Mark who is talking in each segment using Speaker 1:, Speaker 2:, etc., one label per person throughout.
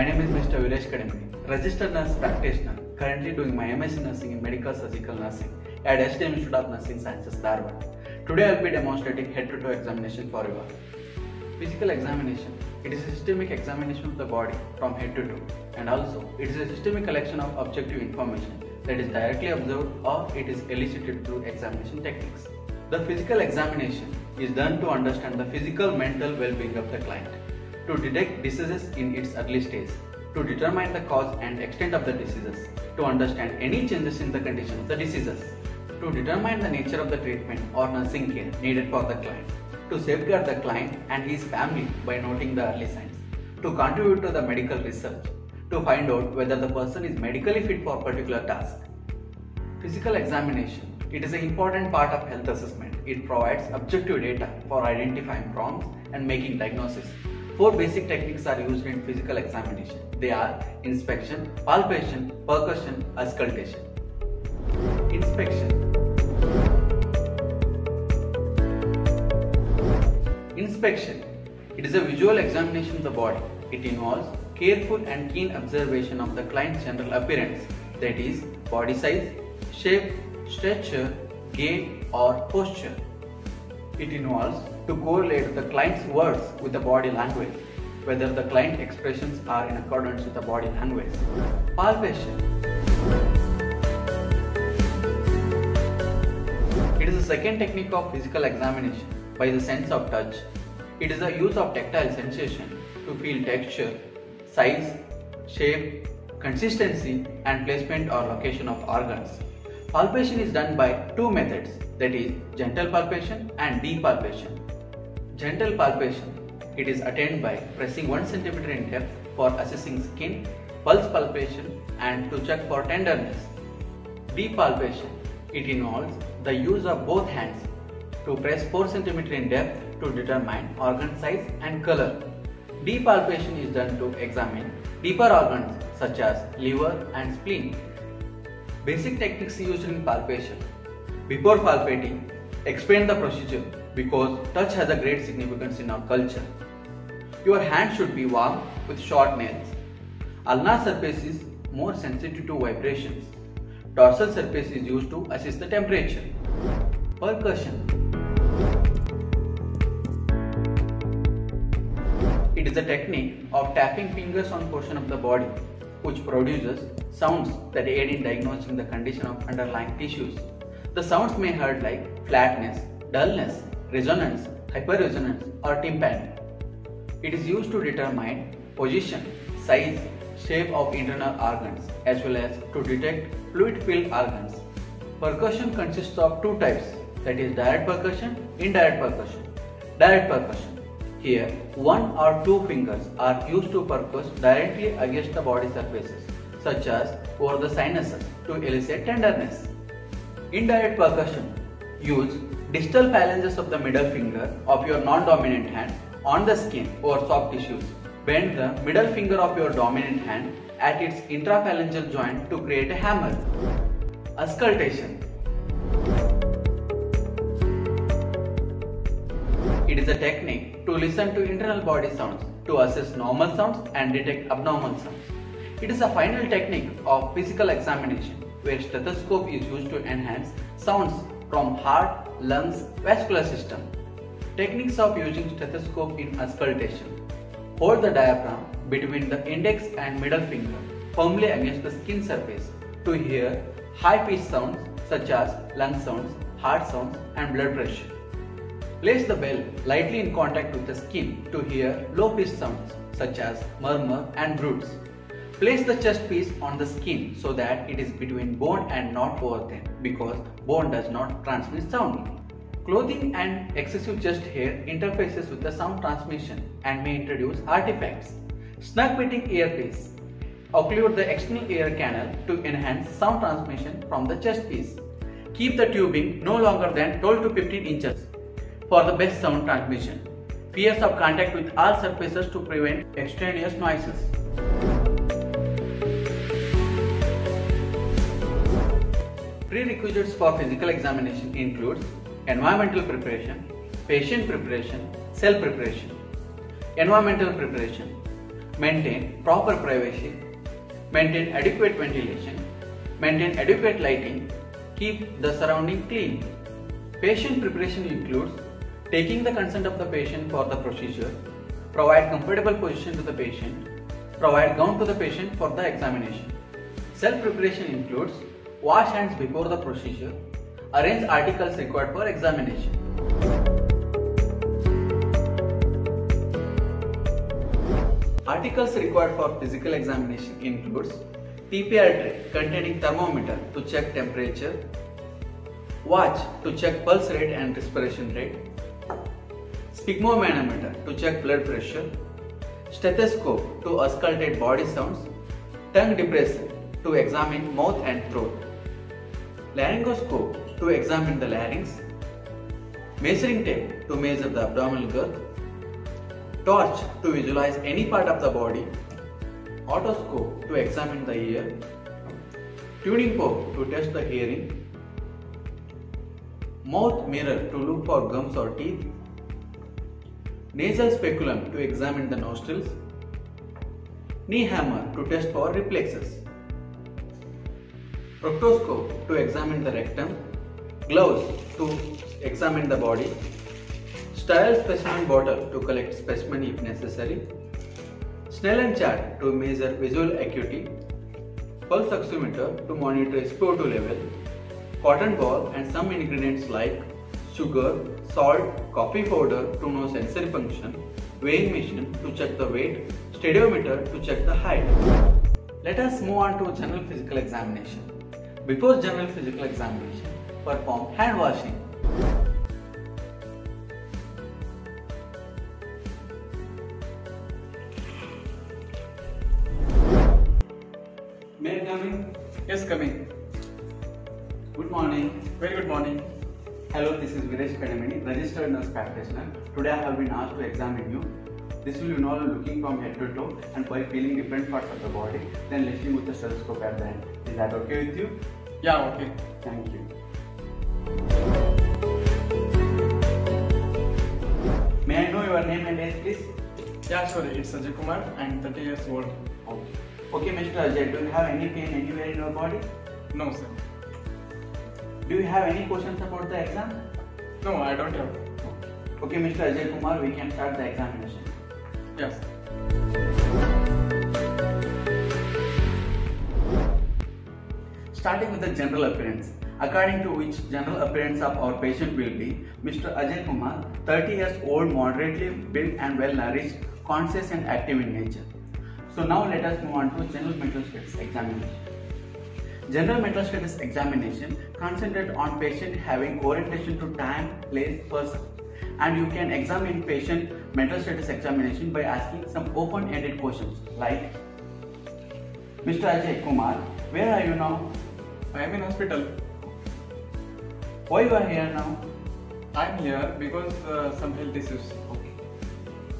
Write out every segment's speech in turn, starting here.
Speaker 1: My name is Mr. Viresh Kadamani, registered nurse practitioner, currently doing my MSc Nursing in Medical Surgical Nursing at SDM Institute of Nursing Sciences, Dharwad. Today I will be demonstrating head-to-toe examination for you. Physical examination. It is a systemic examination of the body from head to toe and also it is a systemic collection of objective information that is directly observed or it is elicited through examination techniques. The physical examination is done to understand the physical mental well-being of the client, to detect diseases in its early stage, to determine the cause and extent of the diseases, to understand any changes in the condition of the diseases, to determine the nature of the treatment or nursing care needed for the client, to safeguard the client and his family by noting the early signs, to contribute to the medical research, to find out whether the person is medically fit for a particular task. Physical examination. It is an important part of health assessment. It provides objective data for identifying problems and making diagnosis. Four basic techniques are used in physical examination. They are inspection, palpation, percussion, auscultation. Inspection. Inspection. It is a visual examination of the body. It involves careful and keen observation of the client's general appearance, that is, body size, shape, stature, gait, or posture. It involves to correlate the client's words with the body language, whether the client expressions are in accordance with the body language. Palpation. It is the second technique of physical examination by the sense of touch. It is the use of tactile sensation to feel texture, size, shape, consistency and placement or location of organs. Palpation is done by two methods that is gentle palpation and deep palpation. Gentle palpation it is attained by pressing 1 cm in depth for assessing skin, pulse palpation and to check for tenderness. Deep palpation it involves the use of both hands to press 4 cm in depth to determine organ size and color. Deep palpation is done to examine deeper organs such as liver and spleen. Basic techniques used in palpation. Before palpating, explain the procedure because touch has a great significance in our culture. Your hand should be warm with short nails. Ulnar surface is more sensitive to vibrations. Dorsal surface is used to assess the temperature. Percussion. It is a technique of tapping fingers on portion of the body which produces sounds that aid in diagnosing the condition of underlying tissues. The sounds may hurt like flatness, dullness, resonance, hyperresonance or tympany. It is used to determine position, size, shape of internal organs as well as to detect fluid filled organs. Percussion consists of two types that is direct percussion, indirect percussion. Direct percussion. Here, one or two fingers are used to percuss directly against the body surfaces, such as over the sinuses to elicit tenderness. Indirect percussion. Use distal phalanges of the middle finger of your non-dominant hand on the skin or soft tissues. Bend the middle finger of your dominant hand at its interphalangeal joint to create a hammer. Auscultation. It is a technique to listen to internal body sounds, to assess normal sounds and detect abnormal sounds. It is a final technique of physical examination where stethoscope is used to enhance sounds from heart, lungs, vascular system. Techniques of using stethoscope in auscultation. Hold the diaphragm between the index and middle finger firmly against the skin surface to hear high pitched sounds such as lung sounds, heart sounds and blood pressure. Place the bell lightly in contact with the skin to hear low pitched sounds such as murmur and bruits. Place the chest piece on the skin so that it is between bone and not over them because bone does not transmit sound. Clothing and excessive chest hair interfaces with the sound transmission and may introduce artifacts. Snug fitting earpiece. Occlude the external ear canal to enhance sound transmission from the chest piece. Keep the tubing no longer than 12 to 15 inches for the best sound transmission. Fears of contact with all surfaces to prevent extraneous noises. Prerequisites for physical examination includes environmental preparation, patient preparation, cell preparation. Environmental preparation. maintain proper privacy, maintain adequate ventilation, maintain adequate lighting, keep the surrounding clean. Patient preparation includes taking the consent of the patient for the procedure, provide comfortable position to the patient, provide gown to the patient for the examination. Self-preparation includes wash hands before the procedure, arrange articles required for examination. Articles required for physical examination includes TPR tray containing thermometer to check temperature, watch to check pulse rate and respiration rate, sphygmomanometer to check blood pressure, stethoscope to auscultate body sounds, tongue depressor to examine mouth and throat, laryngoscope to examine the larynx, measuring tape to measure the abdominal girth, torch to visualize any part of the body, otoscope to examine the ear, tuning fork to test the hearing, mouth mirror to look for gums or teeth, nasal speculum to examine the nostrils, knee hammer to test for reflexes, proctoscope to examine the rectum, gloves to examine the body, sterile specimen bottle to collect specimen if necessary, Snellen chart to measure visual acuity, pulse oximeter to monitor SpO2 level, cotton ball and some ingredients like sugar, salt, coffee powder to know sensory function, weighing machine to check the weight, stadiometer to check the height. Let us move on to general physical examination. Before general physical examination, perform hand washing. May I come in?
Speaker 2: Yes, coming.
Speaker 1: Good morning.
Speaker 2: Very good morning.
Speaker 1: Hello, this is Viresh Kadamini, registered nurse practitioner. Today I have been asked to examine you. This will involve looking from head to toe and by feeling different parts of the body, then listening with the stethoscope at the end. Is that okay with you?
Speaker 2: Yeah, okay.
Speaker 1: Thank you. May I know your name and age, please?
Speaker 2: Yeah, sure. It's Ajay Kumar. I'm 30 years old.
Speaker 1: Okay. Okay, Mr. Ajay, do you have any pain anywhere in your body?
Speaker 2: No, sir.
Speaker 1: Do you have any questions about the exam?
Speaker 2: No, I don't have.
Speaker 1: Okay, Mr. Ajay Kumar, we can start the examination.
Speaker 2: Yes.
Speaker 1: Starting with the general appearance. According to which general appearance of our patient will be Mr. Ajay Kumar, 30 years old, moderately built and well nourished, conscious and active in nature. So now let us move on to general mental status examination. General mental status examination concentrate on patient having orientation to time, place, person. And you can examine patient mental status examination by asking some open-ended questions like Mr. Ajay Kumar, where are you now?
Speaker 2: I am in hospital.
Speaker 1: Why you are here now?
Speaker 2: I'm here because uh, some health issues.
Speaker 1: Okay.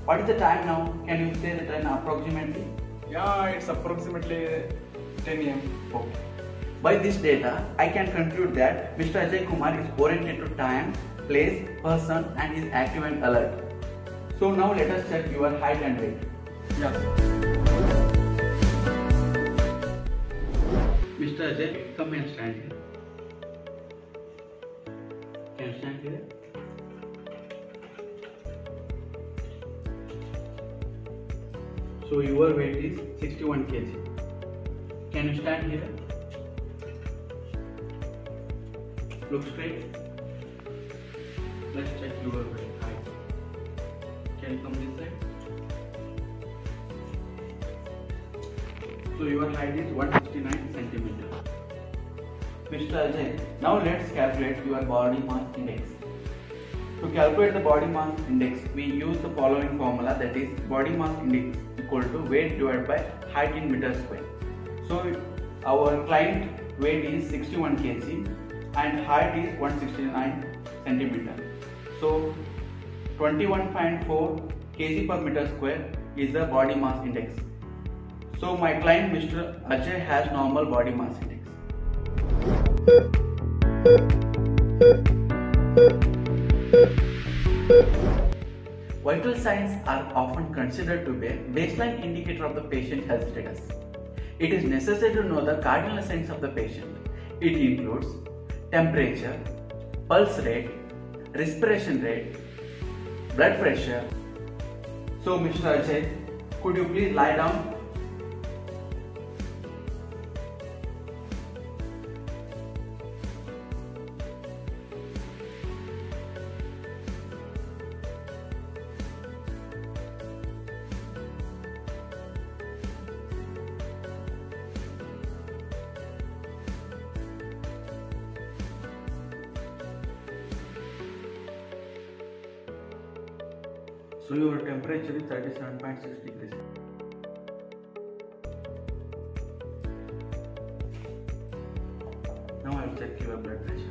Speaker 1: What is the time now? Can you say the time approximately?
Speaker 2: Yeah, it's approximately 10 a.m.
Speaker 1: Okay. By this data, I can conclude that Mr. Ajay Kumar is oriented to time, place, person and is active and alert. So now let us check your height and weight.
Speaker 2: Yes.
Speaker 1: And stand here. Can you stand here? So your weight is 61 kg. Can you stand here? Look straight. Let's check your height. Can you come this side? So your height is 169 centimeter. Mr. Ajay, now let's calculate your body mass index. To calculate the body mass index, we use the following formula that is body mass index equal to weight divided by height in meters square. So our client weight is 61 kg and height is 169 centimeter. So 21.4 kg per meter square is the body mass index. So my client Mr. Ajay has normal body mass index. Vital signs are often considered to be a baseline indicator of the patient health status. It is necessary to know the cardinal signs of the patient. It includes temperature, pulse rate, respiration rate, blood pressure. So, Mr. Ajay, could you please lie down? So your temperature is 37.6 degrees. Now I'll check your blood pressure.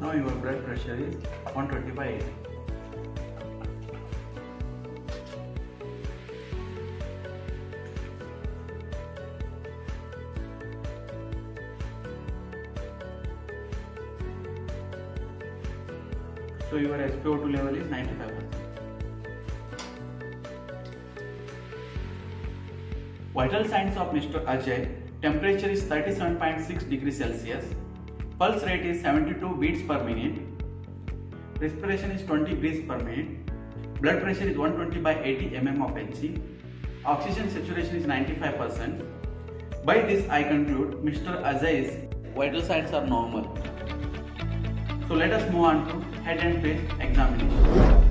Speaker 1: Now your blood pressure is 120 by 80. So your SpO2 level is 95%. Vital signs of Mr. Ajay. Temperature is 37.6 degrees Celsius. Pulse rate is 72 beats per minute. Respiration is 20 beats per minute. Blood pressure is 120 by 80 mm of Hg. Oxygen saturation is 95%. By this I conclude Mr. Ajay's vital signs are normal. So let us move on to head and face examination.